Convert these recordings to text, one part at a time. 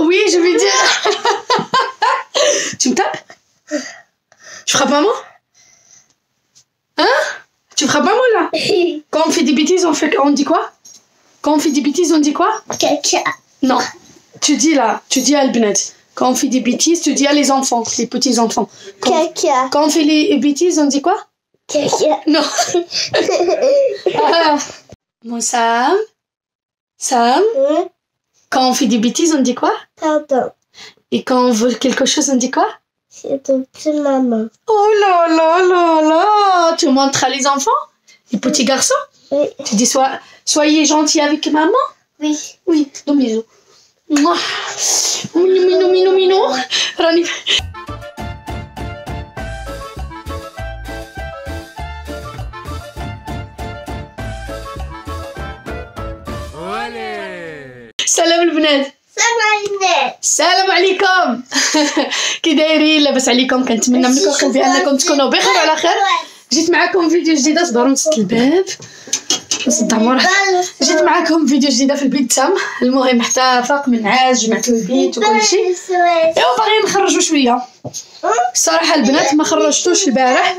oui, je vais dire. tu me tapes? Tu frappes maman? Hein? Tu frappes maman là? Quand on fait des bêtises, on, fait, on dit quoi? Quand on fait des bêtises, on dit quoi? Caca. Non. Tu dis là, tu dis à Albnet. Quand on fait des bêtises, tu dis à les enfants, les petits enfants. Quand, Caca. quand on fait les bêtises, on dit quoi? Caca. Non. Ah. Mon Sam? Sam? Quand on fait des bêtises, on dit quoi? Pardon. Et quand on veut quelque chose, on dit quoi? C'est ton petit maman. Oh là là là là Tu montres à les enfants? Les petits garçons? Oui. Tu dis sois, soyez gentils avec maman? Oui. Oui, dos bisous. Mouah. Minou, minou, minou, minou. راني سلام البنات. سامعيني. السلام عليكم. كي دايرين لاباس عليكم كنتمنى منكم قلبي أنكم تكونوا بخير وعلى خير. جيت معكم فيديو جديدة صدروا نص الباب. مرة جيت معكم فيديو جديدة في البيت سام. المهم حتى فاق من عاج جمعت له البيت وكل شيء. أيوا باغيين نخرجوا شوية. الصراحه البنات ما خرجتوش البارح.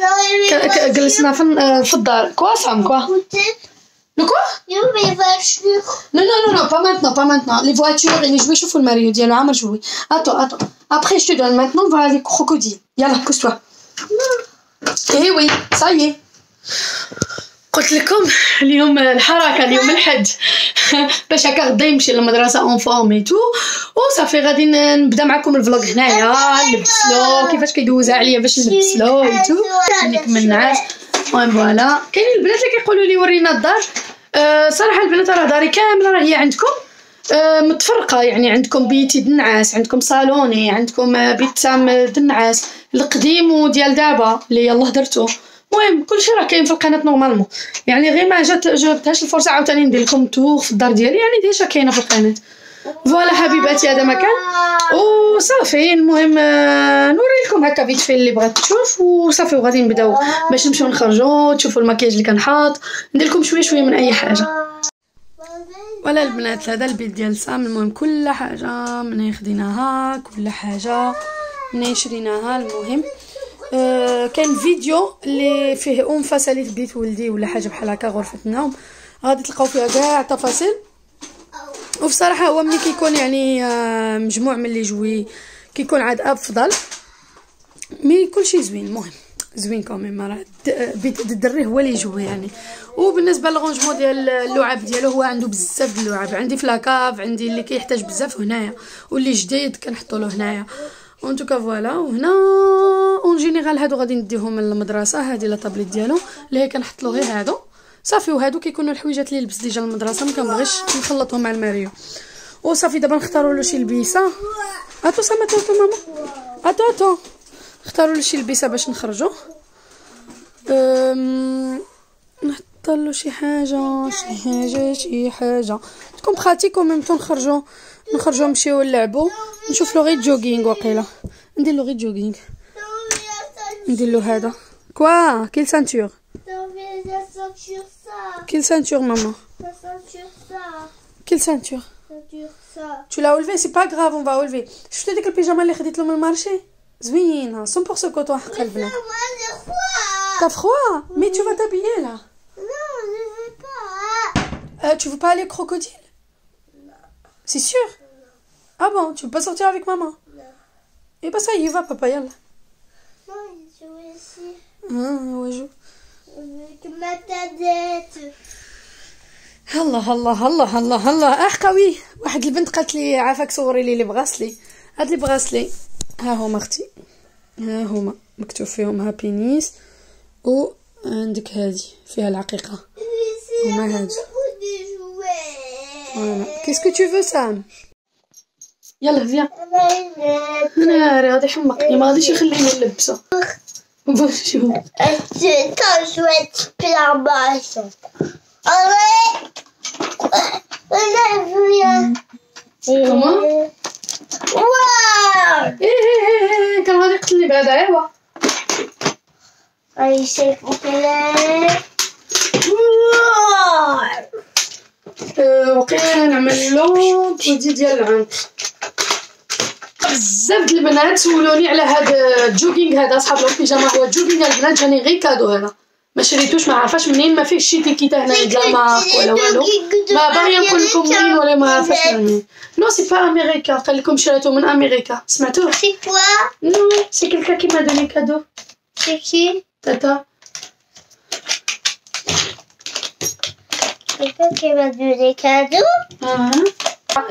ك- ك- جلسنا في الدار. quoi Sam quoi. Le quoi Non, non, non, non, pas maintenant, pas maintenant. Les voitures et les jouets, شوف الماريو. Dis alors, Amar jouer. Attends, attends. Après, je te donne. Maintenant, on va aller crocodile. يلا, pousse-toi. Eh oui, ça y est. قلت لكم اليوم الحركه اليوم الحد باش هكا غدا يمشي للمدرسه en forme et tout وصافي غادي نبدا معكم ال vlog هنايا نلبسلو كيفاش كيدوزها عليا باش نلبسلو et tout خليك من النعاس المهم voilà كاينين البنات اللي كيقولوا لي ورينا الدار أه صراحة البنات راه داري كامله راه هي عندكم. أه متفرقة يعني عندكم بيتي د النعاس عندكم صالوني عندكم بيت سام د النعاس القديم وديال دابا اللي يلاه درتو. المهم كلشي راه كاين في القناة normalement. يعني غير ما جات جبتهاش الفرصة عاوتاني ندير لكم tour في الدار ديالي يعني déjà كاينة في القناة. voilà حبيباتي هذا مكان. وصافي المهم آه، نوري لكم هكا vite fait اللي بغات تشوف وصافي وغادي نبداو باش نمشيو نخرجوا. تشوفوا المكياج اللي كنحط ندير لكم شوية شوية من أي حاجة. ولا البنات هذا البيت ديال سام. المهم كل حاجة من خديناها؟ كل حاجة من شريناها؟ المهم آه كاين فيديو اللي فيه ام فصلت بيت ولدي ولا حاجة بحال هكا غرفة النوم غادي تلقاو فيها كاع التفاصيل. وفي صراحة هو ملي كيكون يعني آه مجموع من les jouets كيكون عاد أفضل. mais كلشي زوين المهم زوين quand même راه بيت الدري هو les jouets يعني. وبالنسبة لل rangement ديال اللعاب ديالو هو عنده بزاف د اللعاب. عندي في la cave عندي اللي كيحتاج بزاف هنايا واللي جديد كنحطو له هنايا. en tout cas voilà وهنا en général هادو غادي نديهم للمدرسه هادي la tablette ديالو اللي هي كنحط له غير هادو. صافي وهادو كيكونوا الحويجات اللي لبس déjà المدرسة ما كنبغيش نخلطهم مع الماريو. وصافي دابا نختاروا له شي لبيسة. أتو سما أتو ماما. أتو أتو. اختاروا له شي لبيسة باش نخرجوا. نحط له شي حاجة شي حاجة شي حاجة. تكون pratique و même temps نخرجوا نخرجوا نمشيو نلعبوا نشوف له غير jogging وقيله ندير له غير jogging ندير له هذا. quoi quelle ceinture quelle ceinture maman quelle ceinture Tu l'as enlevé, c'est pas grave, on va enlever. شفتي ديك البيجامه اللي خديت له من ال marché زوينه 100% coton حق البنات T'as froid Mais tu vas t'habiller là. Euh, tu veux pas aller crocodile C'est sûr Ah bon, tu veux pas sortir avec maman Eh ben ça y va, papa, يلا. Ah, ouais, je... الله الله الله الله الله آه قوي. واحد البنت قالت لي عافاك صوري لي les. bracelets هاد les. bracelets ها هما أختي. ها هما. مكتوب فيهم happiness و عندك هادي. فيها العقيقة. هما voilà. qu'est-ce que tu veux Sam يلا فيا أنا راه غادي يحمقني. ما غاديش يخليني بونجور Quand je vais être plein. Allez Comment Waouh إيه كان غادي يقتلني بعدا ايوا c'est complet. Waouh أه، وقيلا نعمل له body ديال العنق بزاف د البنات سولوني على هاد ال jogging هذا صحاب le pyjama هو ال jogging البنات جاني غير cadeau هذا. ما شريتوش ما عارفاش منين ما فيهش شي تيكيتا هنا la marque ولا والو. ما باغي نقول لكم منين ولا ما عارفاش منين. non c'est pas أمريكا قال لكم شريتو من أمريكا سمعتوه؟ c'est quoi non c'est quelqu'un qui m'a donné cadeau c'est qui tata.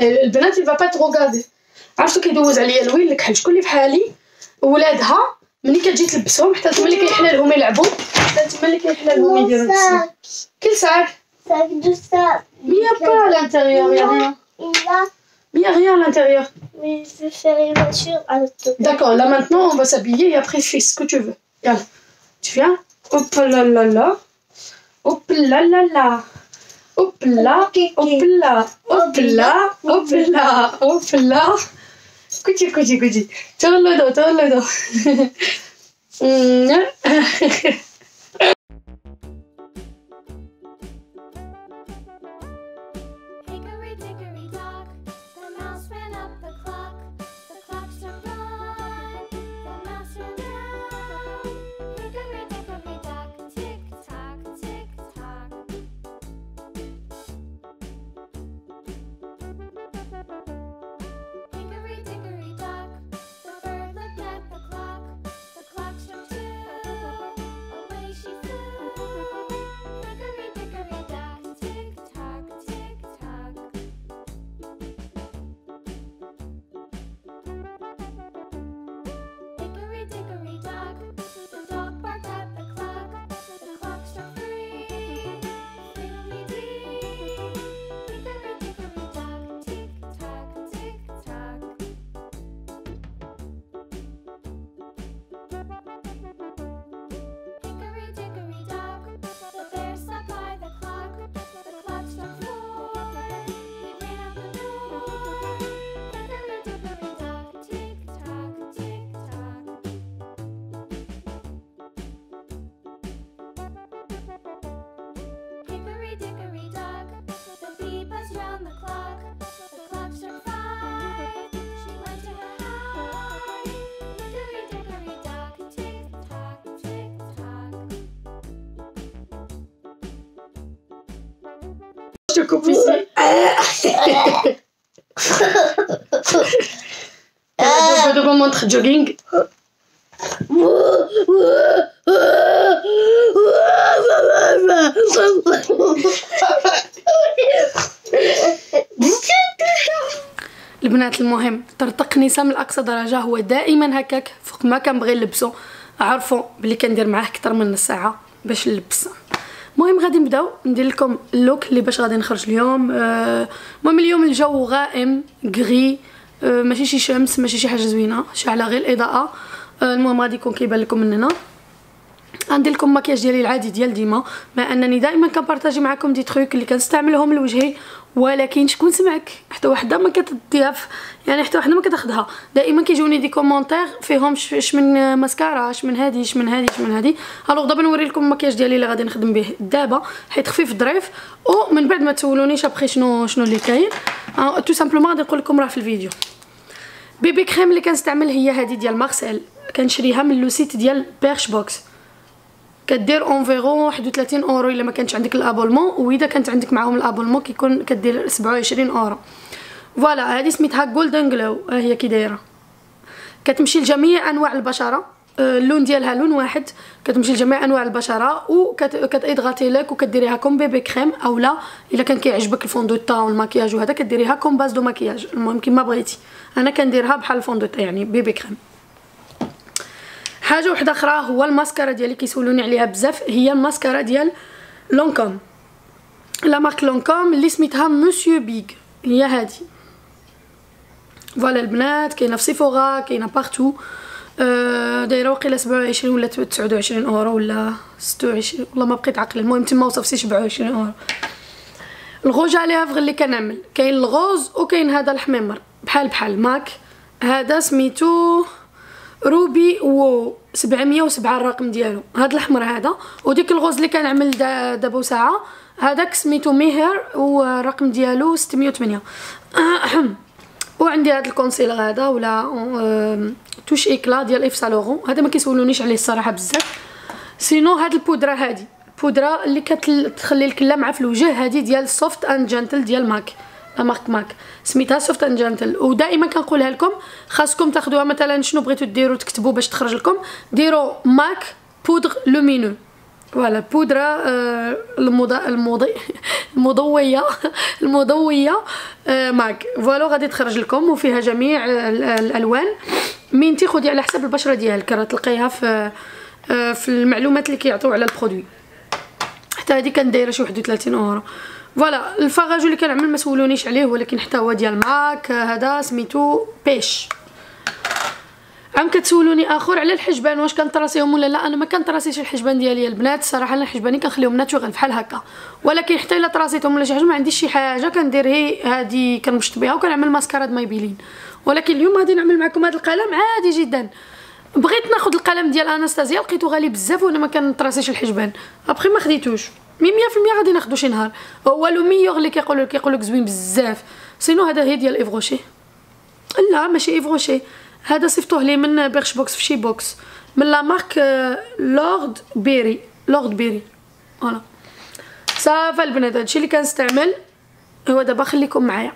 البنات pas te regarder. عرفتو كيدوز عليا الويل لك حال شكون اللي بحالي ولادها ملي كتجي تلبسهم حتى تما اللي كيحلى لهم يلعبوا Là, tu m'as laquelle tu. Quel sac il n'y a pas à l'intérieur, il n'y a rien. Il n'y a rien à l'intérieur. Je vais faire une voiture à D'accord, là maintenant on va s'habiller et après fais ce que tu veux. Regarde, tu viens Hop là là là. Hop là là là. Hop là, hop là, hop là, hop là, hop là. Coucou, coucou, coucou. Tourne le dos, tourne le dos. Hmm. Ici. Je veux vous montrer jogging. البنات المهم طرطق نساء من اقصى درجة هو دائما هكاك فوق ما كنبغي نلبسو عرفوا بلي كندير معاه أكثر من نص ساعة باش نلبس غادي نبداو. ندير لكم ال look اللي باش غادي نخرج اليوم. آه، المهم اليوم الجو غائم gris آه، ماشي شي شمس ماشي شي حاجة زوينة شاعله غير الإضاءة. آه، المهم غادي يكون كيبان لكم من هنا غندير لكم مكياج ديالي العادي ديال ديما مع أنني دائما كنبارطاجي معكم des trucs اللي كنستعملهم لوجهي ولكن شكون سمعك؟ حتى وحدة ما كتديها يعني حتى وحدة ما كتاخدها. دائما كيجوني des commentaires فيهم ش- من ماسكارا اش من هادي اش من هادي اش من هادي. alors دابا نوري لكم المكياج ديالي اللي غادي نخدم به دابا حيت خفيف ظريف. ومن بعد ما تسولونيش أبخي شنو شنو اللي كاين. آه، tout simplement غادي نقول لكم راه في الفيديو. BB crème اللي كنستعمل هي هذه ديال Marcelle. كنشريها من le site ديال Birchbox كدير environ 31 اورو إلا ما كانش عندك ال abonnement واذا كانت عندك معاهم ال abonnement كيكون كدير 27 اورو. voilà هذه سميتها Golden Glow ها هي كي دايرة. كتمشي لجميع أنواع البشرة. آه، اللون ديالها لون واحد. كتمشي لجميع أنواع البشرة وكتضغطي لك وكديريها comme BB crème أو لا إلا كان كيعجبك ال fond de teint والماكياج وهذا كديريها comme base de maquillage المهم كيما بغيتي. أنا كنديرها بحال ال fond de teint يعني BB crème حاجة واحدة أخرى هو الماسكارا ديالي كيسولوني عليها بزاف هي الماسكارا ديال Lancôme la marque Lancôme اللي سميتها Monsieur Big هي هادي. Voilà البنات كاينة في Sephora كاينة partout أه دايرة وقيله 27 ولا 29 أورو ولا 26 والله ما بقيت عاقلة المهم تما وصفتي 27 أورو. الغوج على لافغ اللي كنعمل. كاين ال rose وكاين هذا الحميمر. بحال بحال MAC هذا سميتو Ruby Woo 707 الرقم ديالو. هذا الأحمر هذا وديك ال rose اللي كنعمل دا- دابا ساعة هذاك سميتو Mehr والرقم ديالو 608 وعلى عندي هذا ال concealer هذا ولا آه، Touche Éclat ديال Yves Saint Laurent هذا ما كيسولونيش عليه الصراحة بزاف. Sinon هاد البودرة هادي. البودره اللي كتخلي لك اللمعة في الوجه هادي ديال Soft and Gentle ديال MAC. marque MAC سميتها Soft and Gentle. ودائما كنقولها لكم خاصكم تاخذوها مثلا شنو بغيتو ديروا تكتبوا باش تخرج لكم. ديروا MAC poudre lumineux voilà بودرة آه المض... المضي... المضوية آه MAC voilà غادي تخرج لكم وفيها جميع ال- الألوان. mais نتي خدي على حسب البشرة ديالك راه تلقيها في آه في المعلومات اللي كيعطيو على ال produit. حتى هذه كان دايره شي 31 اورو voilà ال fard à joues اللي كنعمل ما سولونيش عليه ولكن حتى هو ديال MAC هذا سميتو Peach. عم كتسولوني آخر على الحجبان واش كنطراسيهم ولا لا؟ أنا ما كنطراسيش الحجبان ديالي البنات الصراحه أنا الحجباني كنخليهم naturel بحال هكا. ولكن حتى إلا طراسيتهم ولا شي حاجة ما عنديش شي حاجة كندير هي هادي كنمشط بها وكنعمل ماسكارا د Maybelline ولكن اليوم غادي نعمل معكم هذا القلم عادي جدا. بغيت ناخذ القلم ديال أناستازيا لقيتو غالي بزاف وأنا ما كنطراسيش الحجبان. ابخي ما خديتوش. Mais 100% غادي ناخدو شي نهار. هو le meilleur اللي كيقولوا كيقولوا لك زوين بزاف. Sinon هذا هي ديال Yves Rocher لا ماشي Yves Rocher هذا صيفطوه لي من Birchbox في شي box من la marque Lord & Berry Lord & Berry voilà صافي البنات هادشي اللي كنستعمل هو دابا خليكم معايا.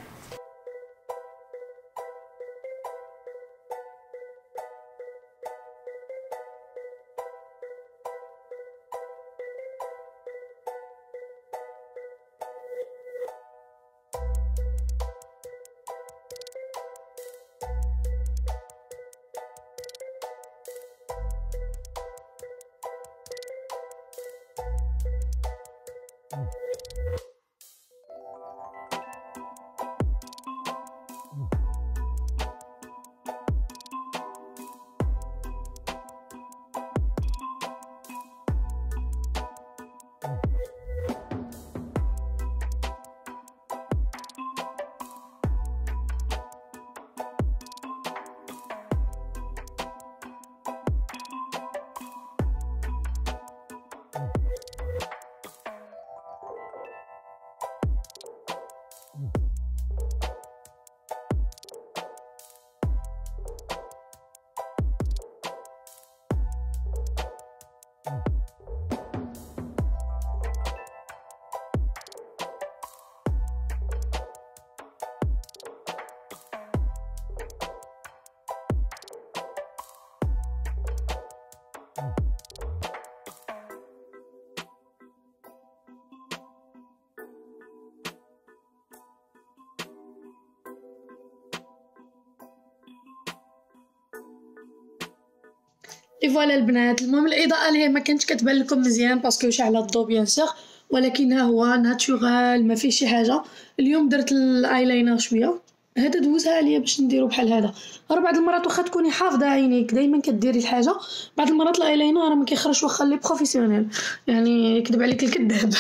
Voilà البنات المهم الاضاءه اللي ما كانتش كتبان لكم مزيان parce que شعل الضو bien sûr ولكن ها هو naturel ما فيه شي حاجة اليوم درت ال eye-liner شوية هذا دوزها عليا باش نديرو بحال هذا راه بعض المرات واخا تكوني حافظه عينيك دائما كديري الحاجة بعض المرات ال eye-liner راه ما كيخرجش واخا les professionnels يعني يكذب عليك الكذاب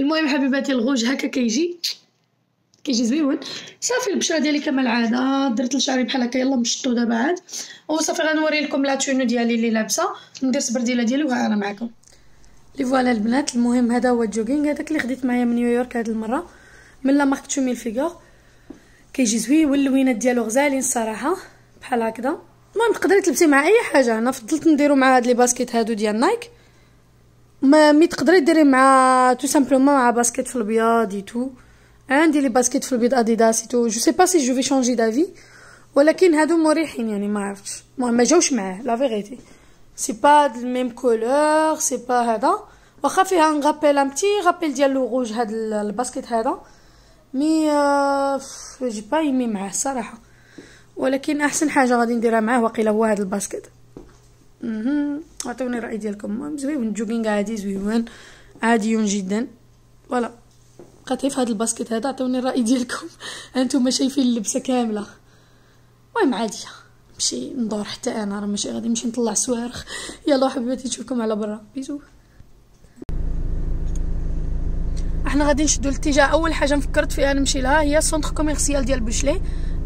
المهم حبيباتي الغوج هكا كيجي كيجي زويون. صافي البشرة ديالي كما العاده درت لشعري بحال هكا يلا مشطو دابا عاد. وصافي غنوري لكم la tenue ديالي اللي لابسة. ندير السبرديله ديالي وها أنا معكم et voilà البنات المهم هذا هو ال jogging هذاك اللي خديت معايا من نيويورك هاد المرة. من la marque Tommy Hilfiger كيجي زوين واللوينات ديالو غزالين الصراحه بحال هكذا. المهم تقدري تلبسي مع أي حاجة. أنا فضلت نديرو مع هاد les baskets هادو ديال Nike. ما mais تقدري ديري مع tout simplement مع baskets في الابيض et tout عندي les baskets في البيض Adidas tout. Je sais pas si je vais changer d'avis ولكن هادو مريحين يعني ما عرفتش. المهم ما جاوش معاه la vérité c'est pas de même couleur c'est pas هذا. واخا فيها un rappel un petit rappel ديال le rouge هاد ال- ال basket هذا. mais j'ai pas aimé معاه الصراحه ولكن أحسن حاجة غادي نديرها معاه واقيلا هو هاد ال basket مهم. عطيوني الرأي ديالكم. المهم زوين jogging عادي زوين. عادي جدا. Voilà بقيت في هاد ال basket هذا عطيوني الرأي ديالكم. أنتم شايفين اللبسة كاملة؟ المهم عاديه نمشي ندور حتى أنا راه ماشي غادي نمشي نطلع صواريخ. يلا حبيباتي نشوفكم على برا. Bisous. أحنا غادي نشدو الاتجاه. أول حاجة فكرت فيها نمشي لها هي centre commercial ديال Buchelay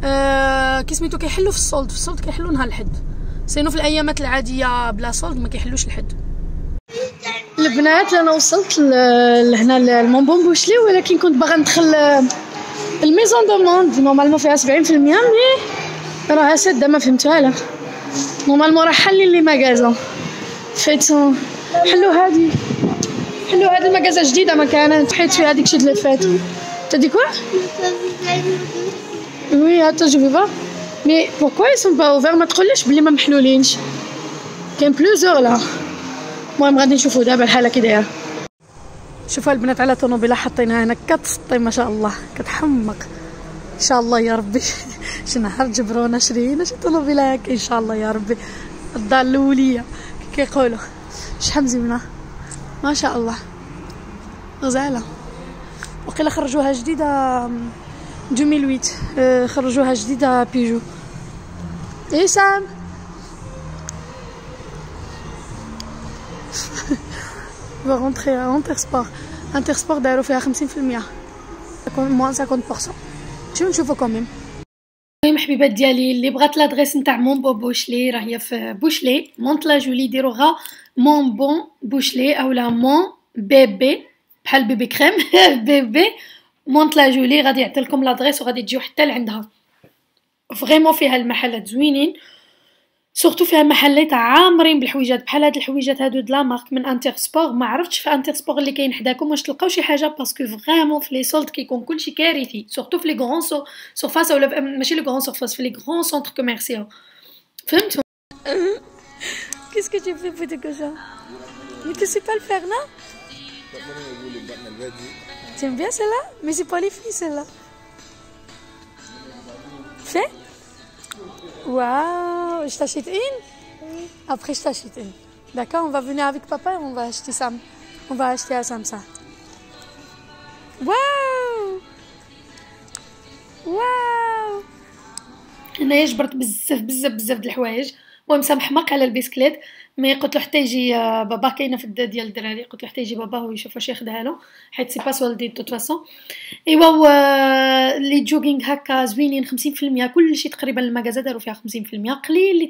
آه كي سميتو كيحلوا في ال soldes في ال soldes كيحلوا نهار الحد. Sinon في الأيامات العادية بلا soldes ما كيحلوش الحد. البنات أنا وصلت لهنا لمونبون بوشلي ولكن كنت باغا ندخل الميزون دوموند. نورمالمون فيها 70% مي راها سادة ما فهمتها لا نورمالمون راه حالين لي ماغازون فايتون حلو هادي. حلو هادي الماغازا جديدة ما كانت. حيت فيها ديك شي اللي فات تدي كوا وي vais voir. Mais pourquoi ils sont pas ouverts ما تقوليش بلي ما محلولينش. كاين بلوزور لا المهم غادي نشوفو دابا الحالة كي دايرة. شوفوا البنات على طوموبيله حاطينها هنا كتسطي ما شاء الله كتحمق. إن شاء الله يا ربي. شي نهار جبرونا شرينا شي طوموبيله هكا إن شاء الله يا ربي. الدار الأولية. كي كيقولوا شحال مزيونة؟ ما شاء الله. غزالة. وقيلا خرجوها جديدة أم، 2008 أه، خرجوها جديدة بيجو. إيه سام؟ Va rentrer à Intersport. Intersport داروا فيها 50% moins 50% شو نشوفو quand même المهم حبيبات ديالي اللي بغات l'adresse نتاع Mon Beau Buchelay راه هي في Buchelay. Mantes-la-Jolie ديروها Mon Beau Buchelay اولا Mon BB بحال BB crème. BB. Mantes-la-Jolie غادي يعطي لكم l'adresse وغادي تجيو حتى لعندها. Vraiment فيها المحلات زوينين. Surtout فيها محلات عامرين بالحويجات. بحال هاد الحويجات هادو د la marque من Intersport. ما عرفتش في Intersport اللي كاين حداكم واش تلقاو شي حاجة parce que vraiment في les soldes كيكون كلشي كارثي. Surtout في les grandes su- surfaces ولا في- ماشي les grandes surfaces في les grands centres commerciaux فهمتوا؟ Qu'est-ce que tu fais pour te cochon? Mais tu sais pas le faire, non? Tu aimes bien celle-là? Mais c'est pas les filles, Waouh Je t'achète une Après, je t'achète une. D'accord On va venir avec papa et on va acheter ça. On va acheter à Sam ça. Waouh واو هنايا جبرت بزاف بزاف بزاف د الحوايج المهم سامحمق على البسكليت مي قلت له حتى يجي آه، بابا كاينة في الدار ديال الدراري قلت له حتى يجي بابا هو يشوف واش ياخدها له حيت c'est pas soldé de toute façon إيوا و les joggings هكا زوينين 50% كلشي تقريبا المغازا داروا فيها 50% قليل لي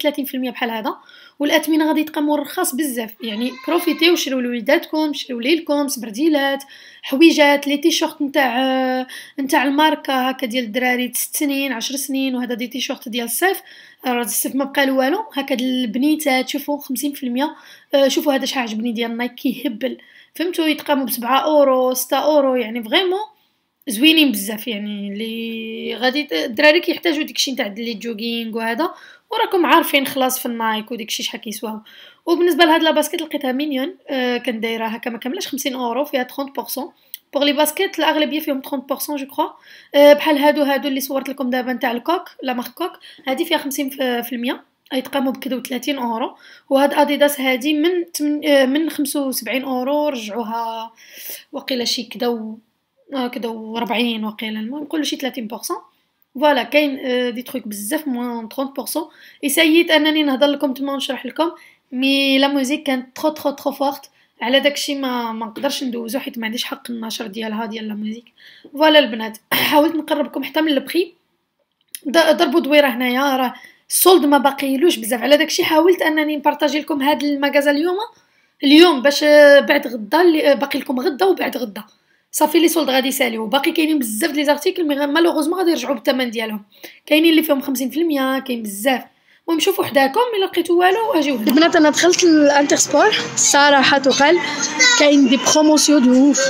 30% بحال هذا. والأثمنة غادي تقاموا رخاص بزاف يعني بروفيتيو شريو لوليداتكم شريو ليلكم سبرديلات حويجات les t-shirts نتاع آه، نتاع الماركة هكا ديال الدراري 6 سنين 10 سنين وهذا des t-shirts ديال الصيف. راه الصيف ما بقى له والو هكا البنيتات شوفوا 50% آه، شوفوا هذا شحال عجبني ديال Nike كيهبل. فهمتوا يتقاموا ب 7 أورو 6 أورو يعني vraiment زوينين بزاف يعني اللي غادي الدراري كيحتاجوا داكشي نتاع les joggings وهذا. وراكم عارفين خلاص في ال Nike وداكشي شحال كيسواو وبالنسبة لهاد la basket لقيتها mignonne. آه كان دايره هكا ما كاملاش 50 اورو فيها 30% pour les baskets الاغلبيه فيهم 30% je crois بحال هادو هادو اللي صورت لكم دابا نتاع ال Coq la marque Coq هادي فيها 50% يتقاموا بكذا 30 اورو وهاد اديداس هادي من من 75 اورو رجعوها وقيله شي كدا و كدا و40 وقيله المهم نقولوا شي 30% voilà كاين des trucs بزاف moins 30% اسييت انني نهضر لكم تما ونشرح لكم mais la musique كانت trop trop trop forte على داكشي ما ما نقدرش ندوزو حيت ما عنديش حق النشر ديالها ديال la musique voilà البنات حاولت نقربكم حتى من البخي. ضربوا دويرة هنايا راه ال solde ما باقيلوش بزاف. على داكشي حاولت أنني نبارطاجي لكم هاد المغازا اليوم. اليوم باش بعد غدا باقي لكم غدا وبعد غدا. صافي les soldes غادي يساليو. باقي كاينين بزاف les articles mais malheureusement غادي يرجعوا بالثمن ديالهم. كاينين اللي فيهم 50% كاين بزاف. شوفوا حداكم إلا لقيتو والو اجيو البنات أنا دخلت ال Intersport صراحة تقال كاين des promotions de ouf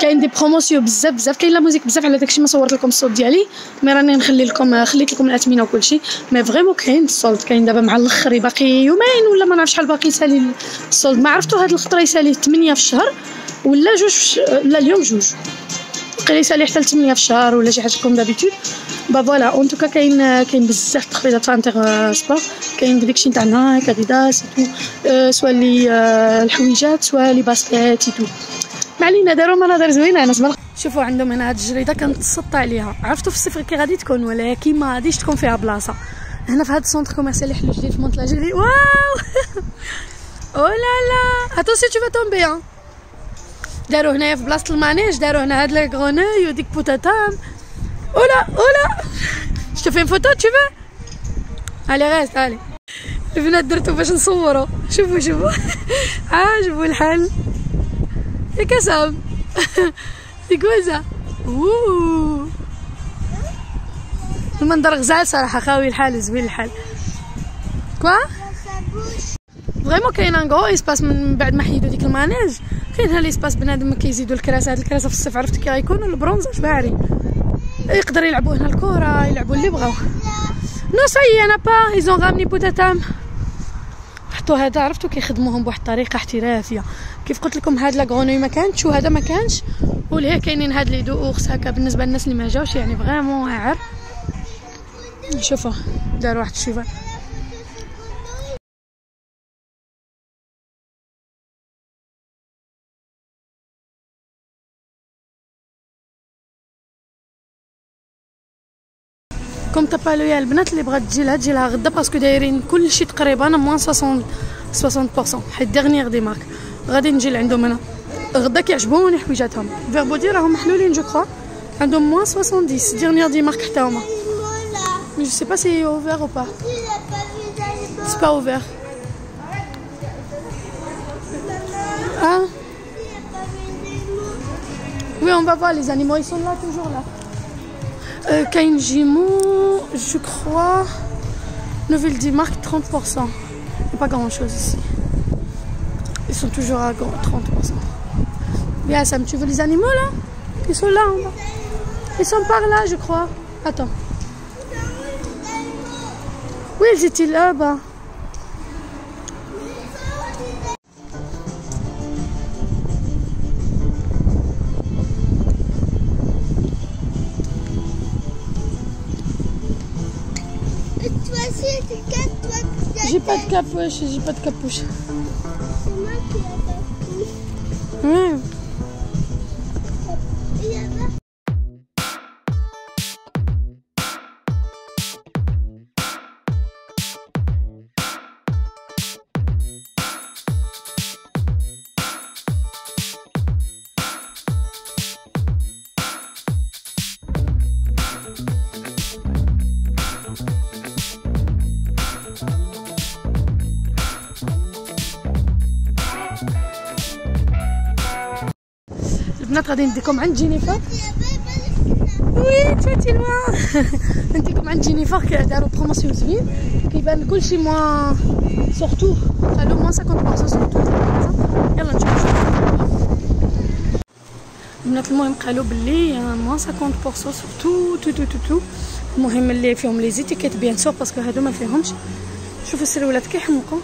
كاين des promotions بزاف بزاف. كاين la musique بزاف على داكشي ما صورت لكم الصوت ديالي. mais راني نخلي لكم خليت لكم الأثمنة وكلشي. mais vraiment كاين ال solde. كاين دابا مع الأخر باقي يومين ولا ما نعرف شحال باقي يسالي ال solde. ما عرفتو هاد الخطرة يسالي 8 في الشهر ولا جوج. لا اليوم جوج. بقى يسالي حتى ل 8 في الشهر ولا شي حاجة comme d'habitude. bah voilà en tout cas كاين كاين بزاف تخفيضات في Inter sport كاين داكشي نتاع Nike Adidas tout أه، soit les أه، الحويجات soit les baskets tout ما علينا داروا مناظر زوينة أنا سبق شوفوا عندهم هنا هاد الجريدة كنتسطى عليها. عرفتوا في الصفر كي غادي تكون ولكن ما غاديش تكون فيها بلاصة. هنا في هاد ال centre commercial اللي حلو جديد في مونتلاجيري واو! oh là là! attention tu vas tomber داروا هنايا في بلاصة ال manège داروا هنا هاد les grenouilles وديك بوتاتام أولا أولا. une photo tu veux allez reste allez البنات درتو باش نصورو. شوفوا شوفوا عاجبو الحال ياك سام ديك وزا أوه. المنظر غزال صراحة خاوي الحال زوين الحال. كوا فريمون كاين ان غرو اسباس من بعد ما حيدوا ديك المانيج كاين هالاسباس بنادم ما كيزيدوا الكراسه هاد الكراسه في الصيف عرفتي كي غيكونوا البرونزاج باعري يقدر يلعبوا هنا الكره يلعبوا اللي بغاو. نو ساي أنا با ايزون غامني بوتاتام حطوا هذا عرفتوا كيخدموهم بواحد الطريقة احترافية. كيف قلت لكم هاد لا غرونوي ما كانتش وهذا ما كانش. وليه كاينين هاد لي دو اورس هكا بالنسبة للناس اللي ما جاوش يعني فريمون واعر شوفوا داروا واحد الشيفان. كوم تابالو يا البنات اللي بغات تجي لها تجي لها غدا باسكو دايرين كلشي تقريبا موان 60 60% حيت ديغنيغ دي مارك غادي نجي لعندهم أنا غدا كيعجبوني حويجاتهم. فيربو دي راهم محلولين جو كخوا عندهم موان 70 ديغنيغ دي مارك حتى هما. مي جو سي با سي اوفير أو با سي با اوفير Ah, oui, on va voir les animaux, ils sont là, toujours là. Euh, je crois, Nouvelle Dimarque, 30%. Il a pas grand chose ici. Ils sont toujours à grand- 30%. Bien, Sam, tu veux les animaux là? Ils sont là en bas. Ils sont par là, je crois. Attends. Oui, ils étaient là-bas. De capuche, j'ai pas de capuche. C'est moi qui ai ta couche. Ouais. غادي نديكم عند Jennyfer. oui تفاتي لوا نديكم عند Jennyfer كي داروا promotion زوين. كيبان كلشي moins sur tout قالوا moins 50% sur tout يلا نشوف البنات المهم قالوا باللي moins 50% sur tout tout tout tout tout. المهم اللي فيهم les étiquettes bien sûr parce que هادو ما فيهمش. شوفوا السروالات كيحمقوا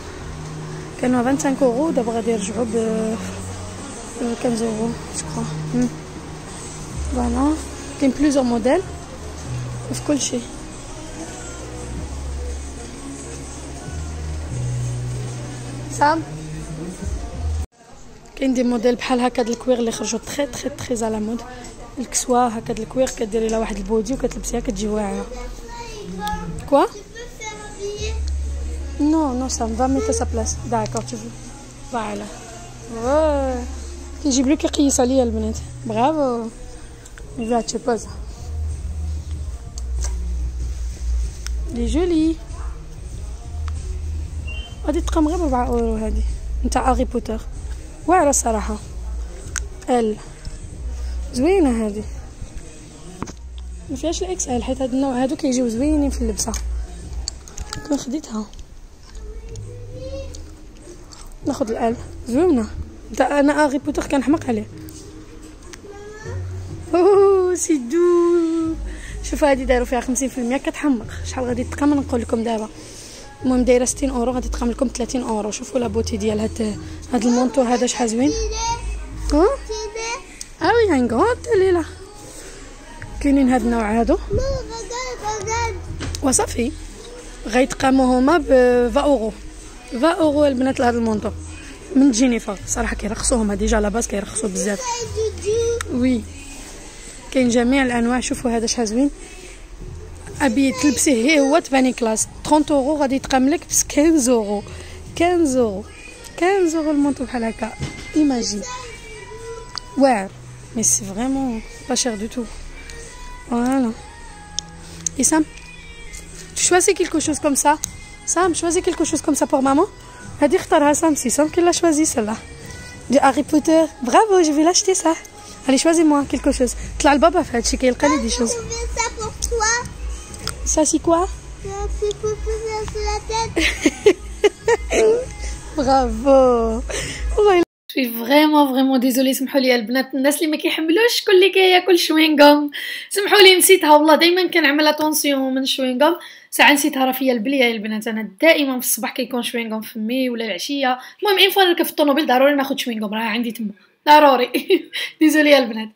كانوا 25 اورو دابا غادي يرجعوا ب 15 euros, je crois. Hmm. Voilà. كاين plusieurs modèles في كل شيء سام كاين des modèles بحال هكا د ال cuir اللي خرجوا très très très على مود الكسوا هكا د ال cuir كديري لها واحد ال body وكتلبسيها كتجي واعره كوا Non, non, ça va mettre à sa place. D'accord, tu veux. Voilà. Ouais. كيجيب لك يقيس عليا البنات. برافو فات باز لي جولي. غادي تقام غير بربعة أورو هادي. نتاع هاري بوتر. واعرة الصراحة ال. زوينة هادي. ما فيهاش ال XL حيت هاد النوع هادو كيجيو زوينين في اللبسة. كون خديتها. ناخد ال L نتاع أنا هاري بوتر كنحماق عليه oh c'est doux شوف هادي داروا فيها 50% كتحمق شحال غادي تقام نقول لكم دابا المهم دايره 60 اورو غادي تقام لكم 30 اورو شوفوا la beauté ديال هاد هاد ال manteau هذا شحال زوين ها آه oui تيلي لا كاينين هاد النوع هادو. وصافي غيتقاموا هما ب 20 اورو 20 اورو البنات لهاد ال manteau من Jennyfer. صراحة كيرخصوا هما déjà la base كيرخصوا بزاف. oui. كاين جميع الأنواع. شوفوا هذا شحال زوين أبي تلبسيه هي هو تباني classe. 30 أورو غادي يتقام لك ب 15 أورو. 15 أورو. 15 أورو المونطو بحال هكا. ايماجين واعر مي سي فريمون با شير دو تو فوالا Et Sam, tu choisis quelque chose comme ça. Sam, choisis quelque chose comme ça pour هذه اختارها سام سي سام qui l'a choisi celle-là de Harry Potter. Bravo, je vais l'acheter ça. allez choisis moi quelque chose طلع البابا في هادشي كيلقى لي دي شوز Je fais ça pour toi. ça c'est quoi Je suis vraiment vraiment désolée سمحوا لي البنات الناس اللي ما كيحملوش كل اللي كياكل chewing-gum سمحوا لي نسيتها والله دائما كنعمل attention من chewing-gum ساعه نسيتها راه فيا البليه البنات أنا دائما في الصباح كيكون chewing-gum في فمي ولا العشيه المهم une fois نركب في الطوموبيل ضروري ناخذ chewing-gum راه عندي تما ضروري désolée البنات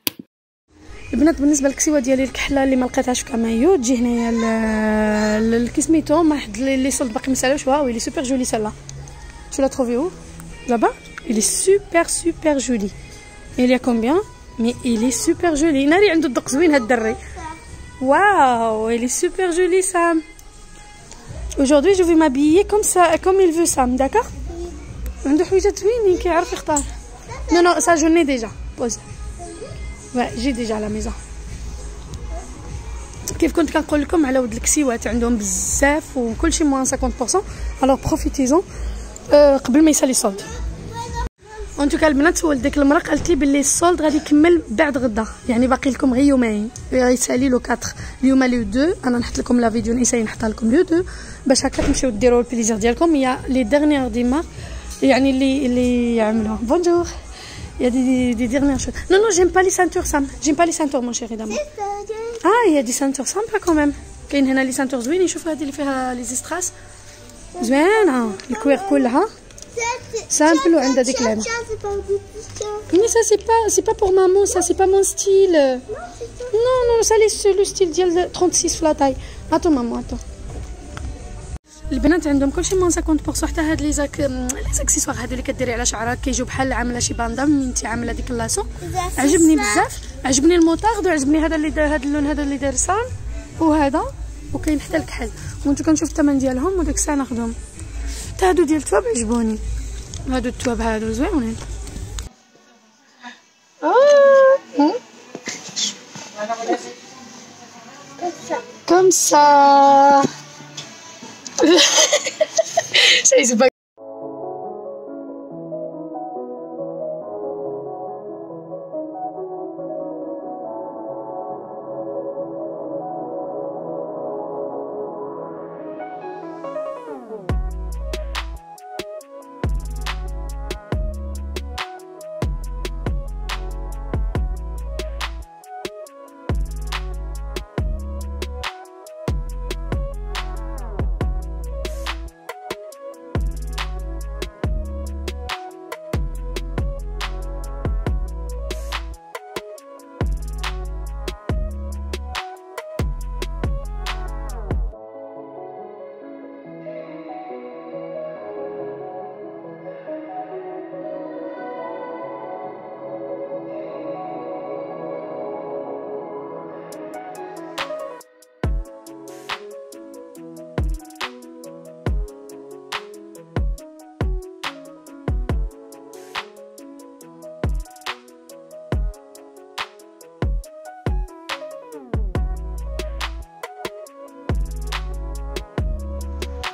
البنات بالنسبة للكسيوه ديالي الكحله اللي ما لقيتهاش في Camaïeu تجي هنايا كي سميتو ما حد les les soldes باقي مسالوش waouh il est super joli celui-là Tu l'as trouvé où? Là-bas? Il est super super joli. Il y a combien Mais il est super joli. ناري عنده الدق زوين هاد الدري. Waouh, il est super joli Sam. Aujourd'hui, je vais m'habiller comme ça comme il veut Sam, d'accord عنده حويجات زوينين كيعرف يختار. Non non, ça je n'ai déjà. Pose. Ouais, j'ai déjà à la maison. كيف كنت كنقول لكم على ود الكسيوات عندهم بزاف وكلشي موان 50% الوغ بروفيتيزون أه قبل ما يسالي السولد en tout cas البنات سولت ديك المرا قالت لي باللي ال solde غادي يكمل بعد غدا. يعني باقي لكم غير يومين. غيسالي le 4 اليوم le 2 أنا نحط لكم la vidéo نساي نحطها لكم le 2 باش هكا تمشيو ديروا ال plaisir ديالكم. y a les dernières démarques يعني اللي اللي يعملوها. بونجور Il y a des, des dernières choses. Non, non, j'aime pas les ceintures, Sam. J'aime pas les ceintures, mon chéri d'amour. Ah, il y a des ceintures sympas quand même. كاين هنا لي سانتور زوينين شوف هذه اللي فيها لي زيستراس زوينه الكوير كلها pas du tout ça. Mais ça c'est pas c'est pas pour maman ça c'est pas mon style. Non non ça c'est le style ديال 36 في لا تاي. Attends maman attends. البنات عندهم كلشي moins 50% حتى هاد les acc les accessoires هادو اللي كديري على شعرك كيجيو بحال عاملة شي bandeau من انت عاملة ديك اللاسو عجبني بزاف عجبني الموطارد وعجبني هذا اللي دار هذا اللون هذا اللي داير صال وهذا وكاين حتى الكحل وانتو كنشوف الثمن ديالهم وديك الساعة ناخذهم هادو ديال التواب عجبوني هادو التواب هادو زوينين آه. Comme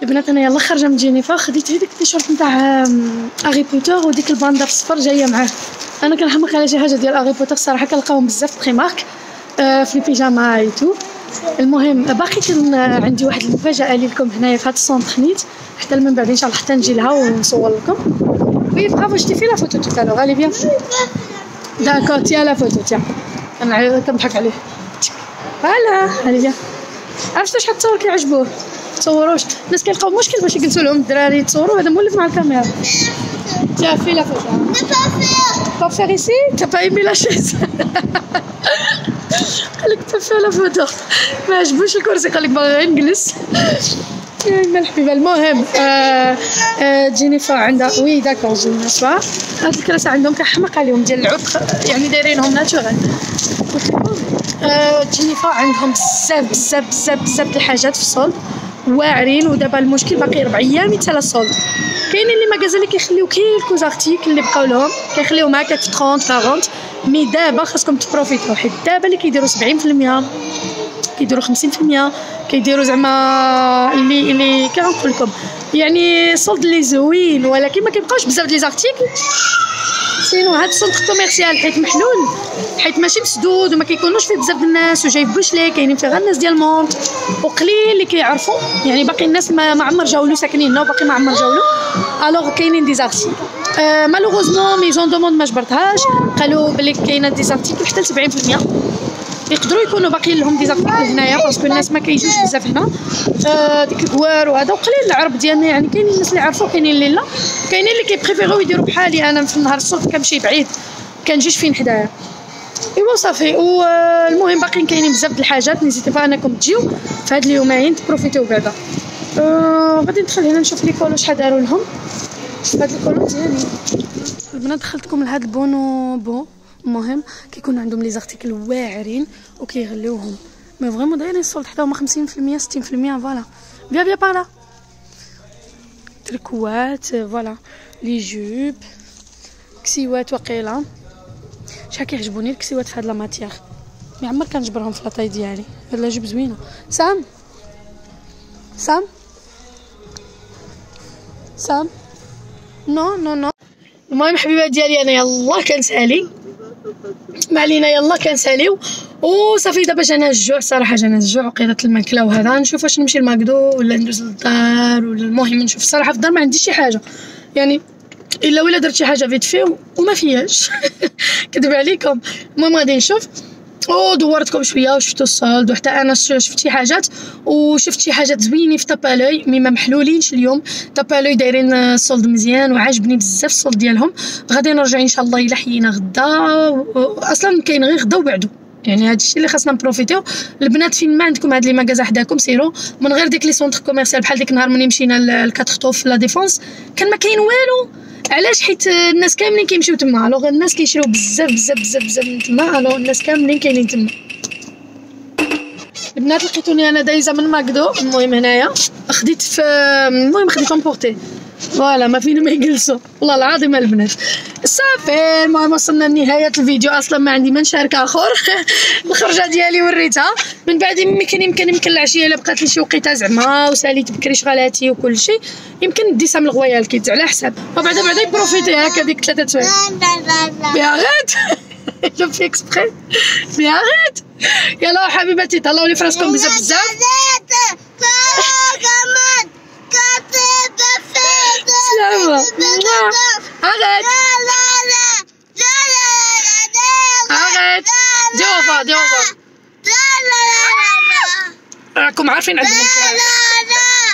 البنات أنا يلا خارجه من Jennyfer خديت ديك التيشيرت نتاع آم، هاري بوتر وديك ال bandeau في الصفر جاية معاه. أنا كنحمق على شي حاجة ديال هاري بوتر الصراحه كنلقاهم بزاف في Primark آه، في البيجاما et tout المهم باقي كان عندي واحد المفاجأة لكم هنايا في هاد ال centre نيت حتى من بعد إن شاء الله حتى نجي لها ونصور لكم. Oui bravo شتي fais la photo toi alors elle est bien d'accord t'as la photo t'as أنا كنضحك عليه. Voilà elle est bien عرفت شحال تصور كيعجبوه تصوروش. الناس كيلقاو مشكل باش يجلسوا لهم الدراري يتصوروا هذا مولف مع الكاميرا. Fais la photo Ne pas faire. Ici T'as pas aimé la chaise قالك faire la photo. ما عجبوش الكرسي قالك باغي غير نجلس يا الحبيبه المهم آه آه Jennyfer عندها oui d'accord Jennyfer هاد الكراسي عندهم كحمق عليهم ديال العطر يعني دايرينهم naturel آه Jennyfer عندهم بزاف بزاف بزاف بزاف الحاجات في ال solde واعرين ودابا المشكل باقي ربع أيام يتسالى ال solde كاينين اللي كيخليو quelques articles اللي بقاو لهم. كيخليوهم في 30 40 mais دابا خاصكم تبروفيتو حيت دابا اللي كيديروا 70% كيديروا 50% كيديروا زعما اللي اللي كنقول لكم. يعني solde اللي زوين ولكن ما كيبقاوش بزاف ديال articles Sinon هاد ال centre commercial حيت محلول حيت ماشي مسدود وما كيكونوش فيه بزاف الناس وجاي بوشلي كاينين فيه غير الناس ديال مونت وقليل اللي كيعرفوا. يعني باقي الناس ما, عمر جاولو ساكنين هنا وباقي ما عمر جاولو. alors كاينين des articles malheureusement Maisons du Monde ما جبرتهاش قالوا بلي كاينة des articles حتى ل 70% يقدروا يكونوا باقيين لهم des articles هنايا parce que الناس ما كيجوش بزاف هنا. آه ديك الكوار وهذا وقليل العرب ديالنا يعني كاينين الناس اللي عرفوا كاينين اللي لا. كاينين اللي كيبريفيريو يديروا بحالي أنا في النهار الصبح كنمشي بعيد كنجيش فين حدايا. إيوا صافي والمهم باقيين كاينين بزاف د الحاجات n'hésitez pas أنكم تجيو في هاد اليومين تبروفيتيو بعدا. آه غادي ندخل هنا نشوف لي كولو شحال داروا لهم. هاد الكولو مزيانين البنات دخلتكم لهاد Bonobo bon المهم كيكون عندهم les articles واعرين وكيغليوهم mais vraiment دايرين ال solde حتى هما 50% 60% voilà. بيا بيا بالا تركوات فوالا. لي جوب. كسيوات وقيله شحال كيعجبوني الكسيوات في هاد لا ماتيير. ما عمر كنجبرهم في لاطاي ديالي. هاد لا جوب زوينة. سام؟ سام؟ سام؟ نو نو نو. المهم حبيبات ديالي أنا يلا كنسألي. ما علينا يلا كنساليو. وصافي دابا جانا الجوع صراحة جانا الجوع وقيله الماكلة وهذا. نشوف واش نمشي ل McDo ولا ندوز للدار ولا المهم نشوف. الصراحه في الدار ما عنديش شي حاجة. يعني إلا ولا درت شي حاجة vite fait وما فياش كذب عليكم. المهم غادي نشوف. ودورتكم شوية وشفتوا ال solde وحتى أنا شفت شي حاجات وشفت شي حاجات زوينين في Tape à l'œil mais ما محلولينش اليوم. Tape à l'œil دايرين ال solde مزيان وعاجبني بزاف ال solde ديالهم. غادي نرجع إن شاء الله الا حيينا غدا أصلا كاين غير غدا وبعدو. يعني هذا الشيء اللي خاصنا نبروفيتيو. البنات فين ما عندكم هاد les magasins حداكم سيرو. من غير ديك les centres commerciaux بحال ديك النهار ملي مشينا Les Quatre في La Défense كان ما كاين والو. علاش حيت الناس كاملين كيمشيو تما؟ Alors الناس كيشريو بزاف بزاف بزاف بزاف من تما alors الناس كاملين كاينين تما. البنات لقيتوني أنا دايزة من McDo. المهم هنايا خديت في المهم خديت à emporter voilà ما فينا ما يجلسوا. والله العظيم البنات صافي المهم وصلنا لنهاية الفيديو. أصلا ما عندي ما نشارك آخر. الخرجة ديالي وريتها. من بعد يمكن يمكن يمكن العشية إلا بقات لي شي وقيتة زعما وساليت بكري شغالاتي وكل شيء. يمكن ندي سام ال Royal Kids على حساب. وبعدا بعدا يبروفيتي هكا ديك ثلاثة سوايع. Mais arrête Je fais exprès Mais arrête يلا حبيباتي تهلاو لي فراسكم بزاف بزاف. سلامة دي اوفا دي اوفا راكم عارفين عندنا